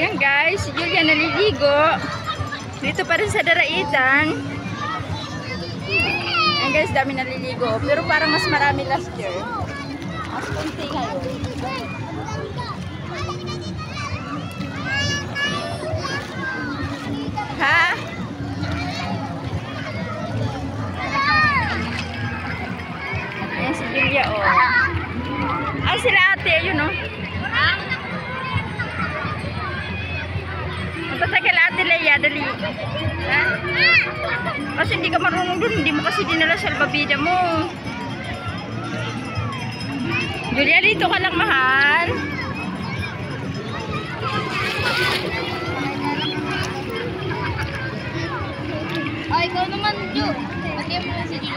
Ayan guys, si Julia naliligo. Dito pa rin sa daraitan. Ayan guys, dami naliligo. Pero parang mas marami last year. Mas konti ngayon. Ha? Ayan si Julia, oh. Ay, sila ate, ayun, oh. Magpatagal Leia, dali. Ha? Kasi hindi ka marunong dun, hindi mo kasi dinala sa albabida mo. Julia, dito ka lang, mahal. Ay, ikaw naman, Ju. Lagyan mo si Ju.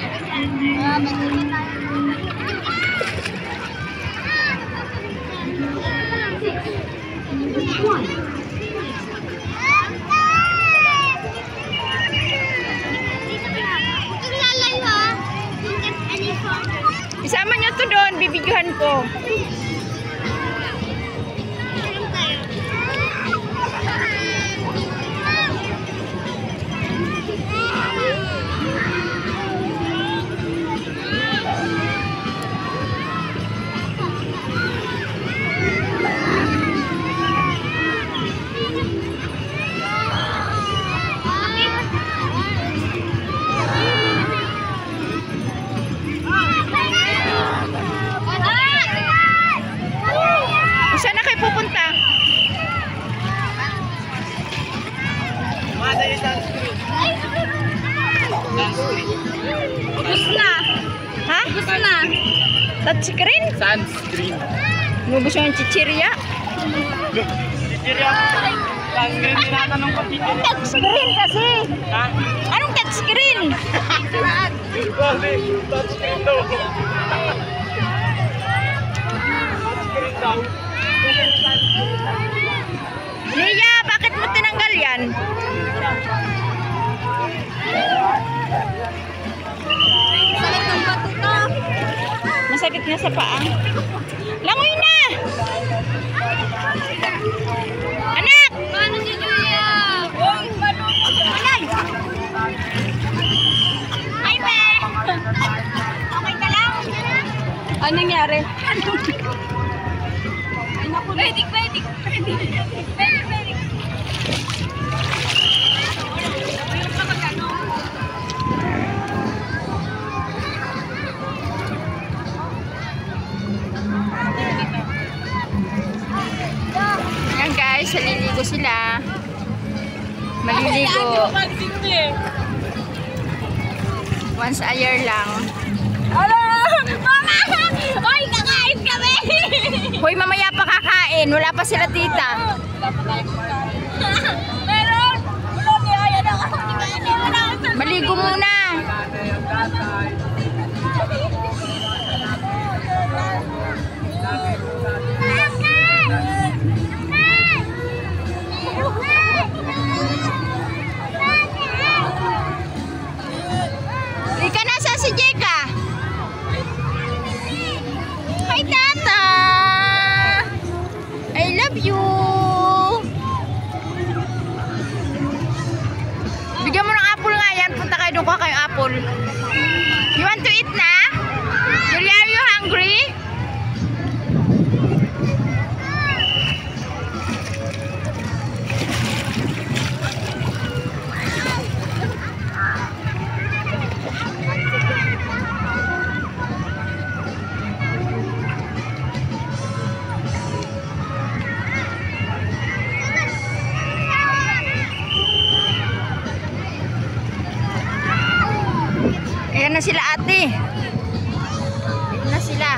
Ah, hindi tayo? Huwag bibidyohan ko. Touchscreen? Sunscreen. Nubos yung chichirya? Chichirya. Sunscreen tinatanong ko chichirya. Touchscreen kasi. Ha? Anong touchscreen? Bali, touchscreen daw. Touchscreen daw. Masakit na sa paa. Langoy na! Anak! Paano si Julia? Ay, be! Okay ka lang? Anong nangyari? Pwede, pwede. Pwede, pwede. Yan guys, naliligo sila. Maliligo. Once a year lang. Hello! Mama! Hoy, kakain kami! Hoy, mamaya pa kakain. Wala pa sila tita. Meron! Bigyan mo ng apple nga yan. Punta kayo doon ko kayo apple. You want to Ayan na sila ate. Ayan na sila.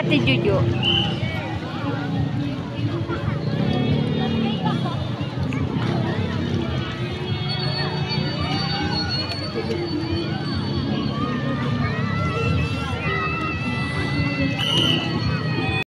hati jujur.